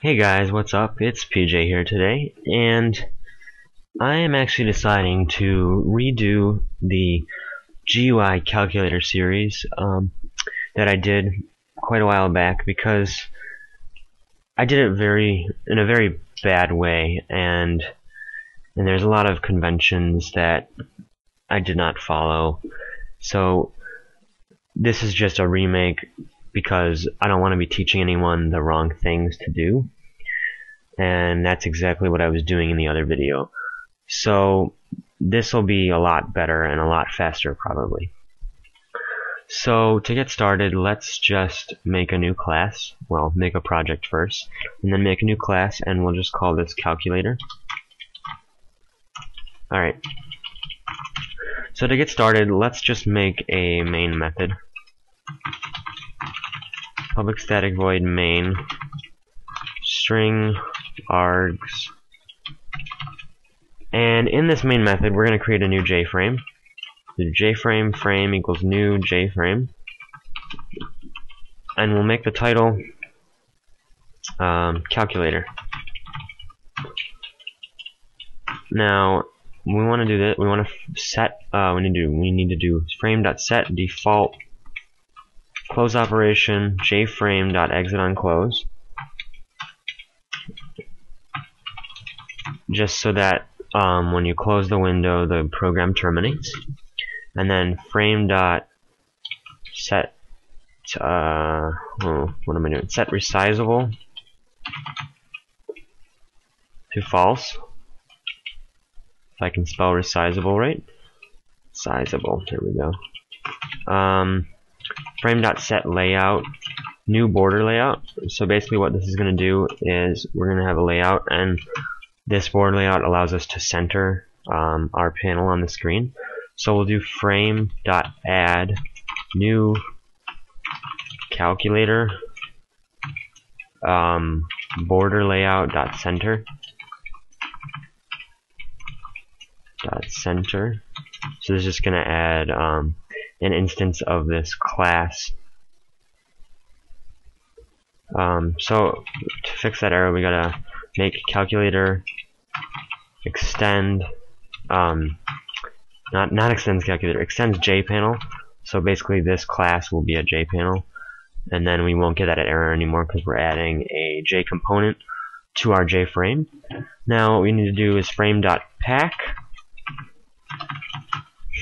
Hey guys, what's up? It's PJ here today, and I am actually deciding to redo the GUI calculator series um, that I did quite a while back because I did it very in a very bad way, and and there's a lot of conventions that I did not follow. So this is just a remake because I don't want to be teaching anyone the wrong things to do. And that's exactly what I was doing in the other video. So this will be a lot better and a lot faster probably. So to get started, let's just make a new class. Well, make a project first, and then make a new class, and we'll just call this calculator. Alright. So to get started, let's just make a main method public static void main. String args. And in this main method we're going to create a new jframe. The jframe frame equals new jframe. And we'll make the title um, calculator. Now we want to do that we want to set uh, we need to do we need to do frame.set default close operation jframe.exit on close. Just so that um, when you close the window the program terminates. And then frame dot set uh, oh, what am I doing? Set resizable to false. If I can spell resizable right? Sizable there we go. Um, frame.set layout new border layout. So basically what this is going to do is we're going to have a layout and this border layout allows us to center um, our panel on the screen. So we'll do frame.add new calculator um, border center dot center. So this is just going to add um, an instance of this class. Um, so to fix that error, we gotta make calculator extend um, not not extends calculator extends JPanel. So basically, this class will be a JPanel, and then we won't get that error anymore because we're adding a J component to our JFrame. Now what we need to do is frame.pack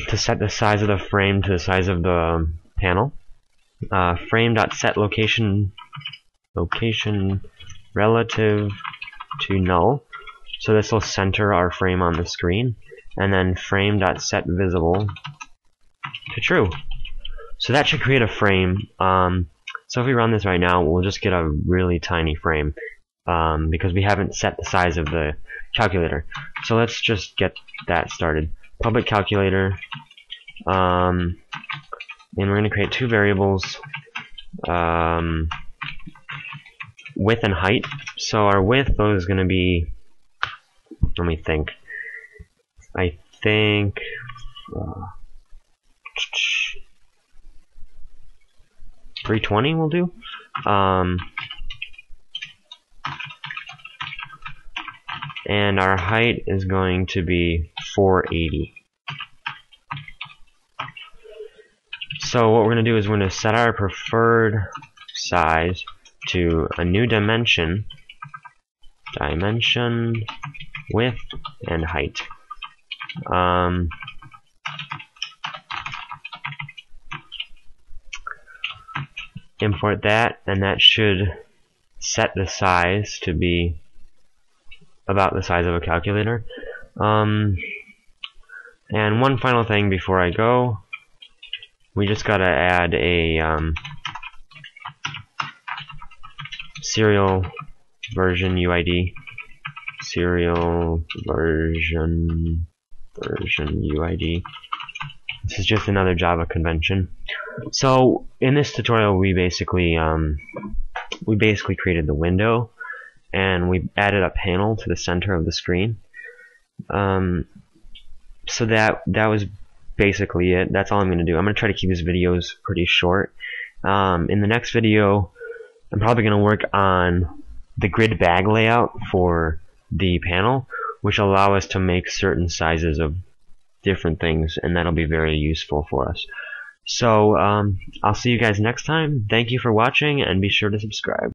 to set the size of the frame to the size of the panel. Uh, frame.set location location relative to null. So this will center our frame on the screen. And then frame.set visible to true. So that should create a frame. Um, so if we run this right now, we'll just get a really tiny frame um, because we haven't set the size of the calculator. So let's just get that started public calculator. Um, and we're going to create two variables um, width and height. So our width is going to be let me think. I think uh, 320 will do. Um, and our height is going to be 480. So what we're going to do is we're going to set our preferred size to a new dimension, dimension, width, and height. Um, import that, and that should set the size to be about the size of a calculator. Um, and one final thing before I go, we just gotta add a um, serial version UID, serial version version UID. This is just another Java convention. So in this tutorial, we basically um, we basically created the window and we added a panel to the center of the screen. Um, so that that was basically it. That's all I'm going to do. I'm going to try to keep these videos pretty short. Um, in the next video, I'm probably going to work on the grid bag layout for the panel, which allow us to make certain sizes of different things, and that'll be very useful for us. So, um, I'll see you guys next time. Thank you for watching, and be sure to subscribe.